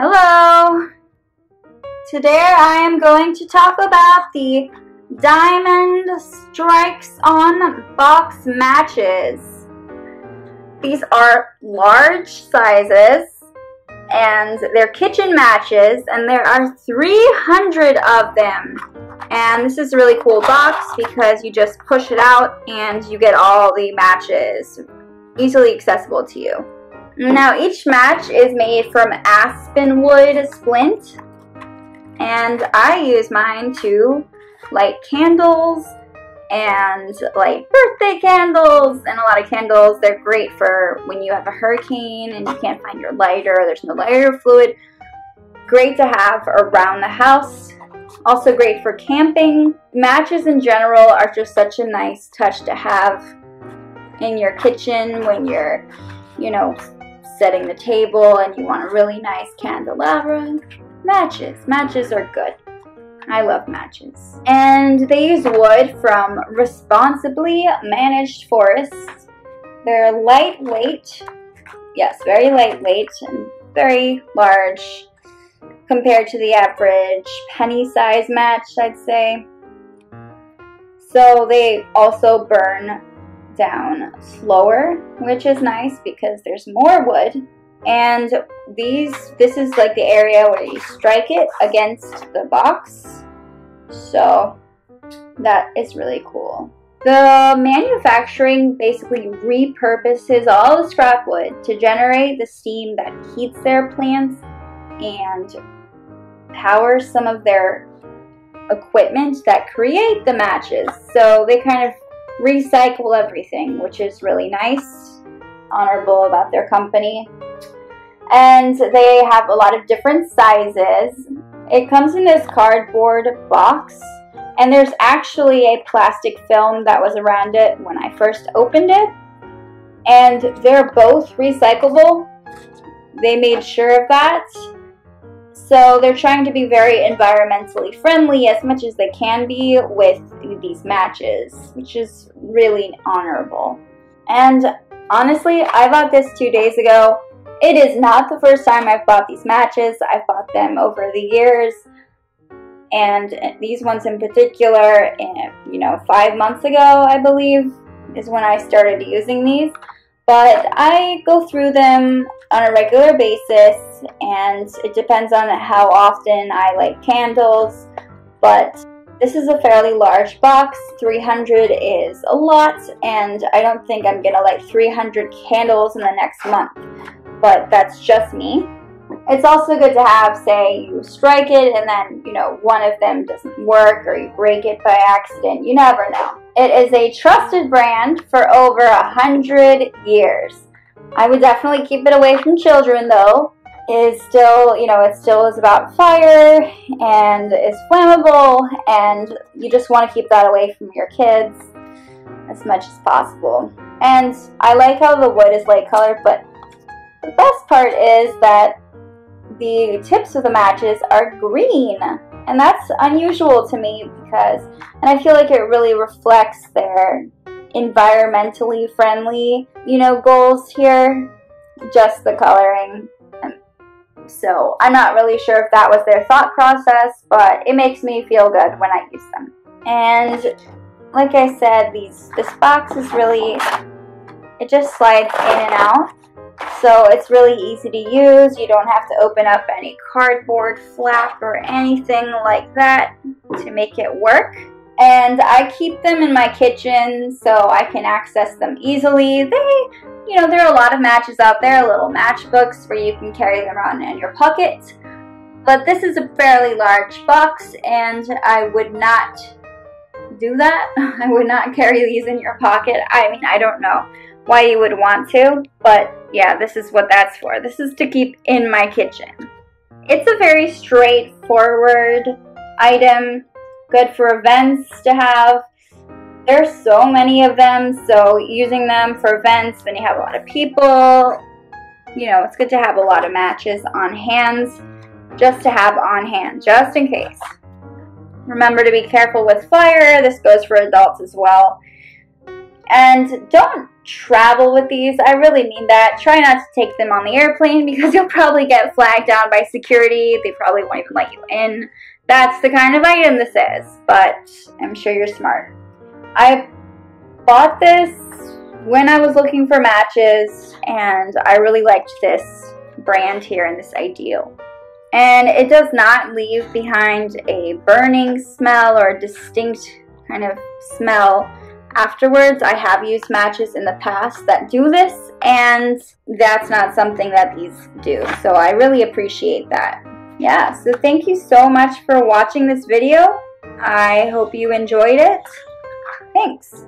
Hello! Today I am going to talk about the Diamond Strikes on Box matches. These are large sizes and they're kitchen matches and there are 300 of them. And this is a really cool box because you just push it out and you get all the matches easily accessible to you. Now each match is made from aspen wood splint and I use mine to light candles and light birthday candles and a lot of candles. They're great for when you have a hurricane and you can't find your lighter, there's no lighter fluid. Great to have around the house. Also great for camping. Matches in general are just such a nice touch to have in your kitchen when you're, you know, setting the table and you want a really nice candelabra. Matches. Matches are good. I love matches. And they use wood from responsibly managed forests. They're lightweight. Yes, very lightweight and very large compared to the average penny size match, I'd say. So they also burn down slower, which is nice because there's more wood. And these, this is like the area where you strike it against the box. So that is really cool. The manufacturing basically repurposes all the scrap wood to generate the steam that heats their plants and powers some of their equipment that create the matches. So they kind of recycle everything, which is really nice, honorable about their company. And they have a lot of different sizes. It comes in this cardboard box, and there's actually a plastic film that was around it when I first opened it. And they're both recyclable. They made sure of that. So they're trying to be very environmentally friendly as much as they can be with these matches, which is really honorable. And honestly, I bought this two days ago. It is not the first time I've bought these matches. I've bought them over the years. And these ones in particular, eh, you know, five months ago, I believe, is when I started using these. But I go through them on a regular basis and it depends on how often I light candles. But this is a fairly large box. 300 is a lot and I don't think I'm to light 300 candles in the next month. But that's just me. It's also good to have, say, you strike it and then, you know, one of them doesn't work or you break it by accident. You never know. It is a trusted brand for over a hundred years. I would definitely keep it away from children though. It is still, you know, it still is about fire and is flammable and you just want to keep that away from your kids as much as possible. And I like how the wood is light colored, but the best part is that the tips of the matches are green. And that's unusual to me because, and I feel like it really reflects their environmentally friendly, you know, goals here. Just the coloring. So I'm not really sure if that was their thought process, but it makes me feel good when I use them. And like I said, these this box is really, it just slides in and out. So it's really easy to use. You don't have to open up any cardboard flap or anything like that to make it work. And I keep them in my kitchen so I can access them easily. They, you know, there are a lot of matches out there, little matchbooks where you can carry them around in your pocket. But this is a fairly large box and I would not do that. I would not carry these in your pocket. I mean, I don't know why you would want to, but yeah, this is what that's for. This is to keep in my kitchen. It's a very straightforward item, good for events to have. There's so many of them, so using them for events when you have a lot of people, you know, it's good to have a lot of matches on hands, just to have on hand, just in case. Remember to be careful with fire. This goes for adults as well. And don't travel with these. I really mean that. Try not to take them on the airplane because you'll probably get flagged down by security. They probably won't even let you in. That's the kind of item this is, but I'm sure you're smart. I bought this when I was looking for matches and I really liked this brand here and this ideal. And it does not leave behind a burning smell or a distinct kind of smell afterwards. I have used matches in the past that do this, and that's not something that these do. So I really appreciate that. Yeah, so thank you so much for watching this video. I hope you enjoyed it. Thanks.